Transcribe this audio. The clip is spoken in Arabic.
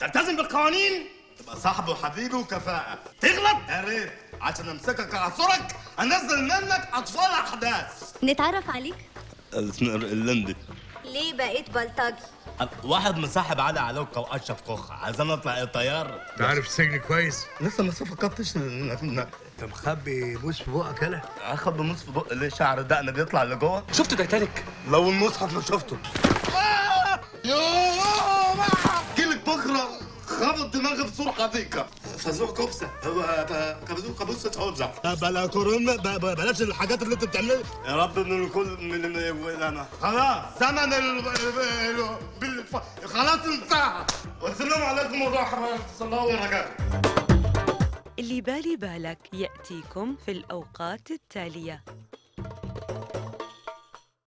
تلتزم بالقوانين؟ تبقى صاحبي وحبيبي وكفاءة. تغلط؟ يا ريت. عشان امسكك اعصرك انزل منك اطفال احداث. نتعرف عليك؟ اسمه اللندي. ليه بقيت بلطجي؟ واحد مصاحب علي علوكة واشرف كوخ. عايزين اطلع إيه طيار؟ تعرف السجن كويس؟ لسه ما فكرتش انت مخبي بوس في بقك يالا اخد بنص في بق ليه شعر دقن بيطلع لجوه؟ شفتوا تايتانيك؟ لو المصحف ما شفته. خبط دماغي بصورة حديقة فزوع كبسة هو كبزوع كبسة عوزة بلا كورونا بلاش الحاجات اللي انت بتعملها. يا رب من الكل من أنا خلاص زمن ال ال- بال- خلاص انتهى. والسلام عليكم ورحمة الله وبركاته. اللي بالي بالك يأتيكم في الأوقات التالية.